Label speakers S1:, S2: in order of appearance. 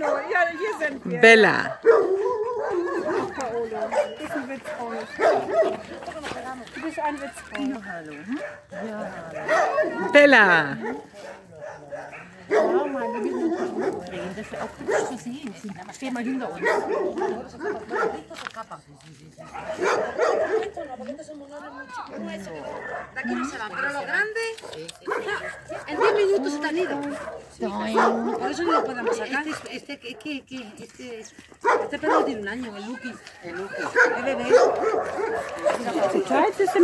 S1: Paolo, ja, hier sind wir.
S2: Bella.
S1: Paolo, das ist ein Witz, Paolo. Du bist ein Witz, Paolo.
S2: Bella.
S3: Ja, mal, wir müssen uns mal umdrehen, dass wir auch gut zu sehen sind. Steh mal hinter uns.
S4: De aquí no se van, pero en 10 minutos se te han ido. Por eso no lo podemos sacar. Este, este, que, que, que, este, es- este perro tiene un año, el Lucky. El Lucky. Es bebé.
S1: Die Zeit ist